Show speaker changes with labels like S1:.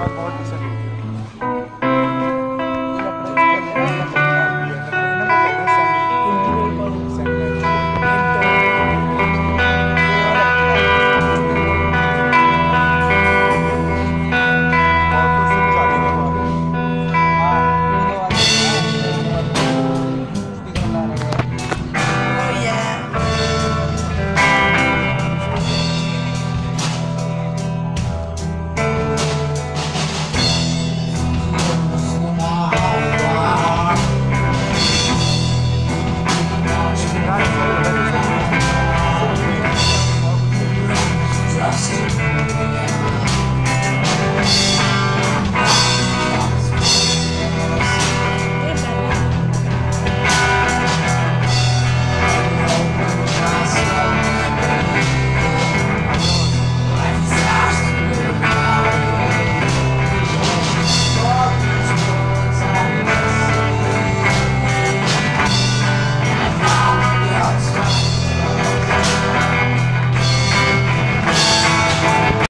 S1: Mark Martinson.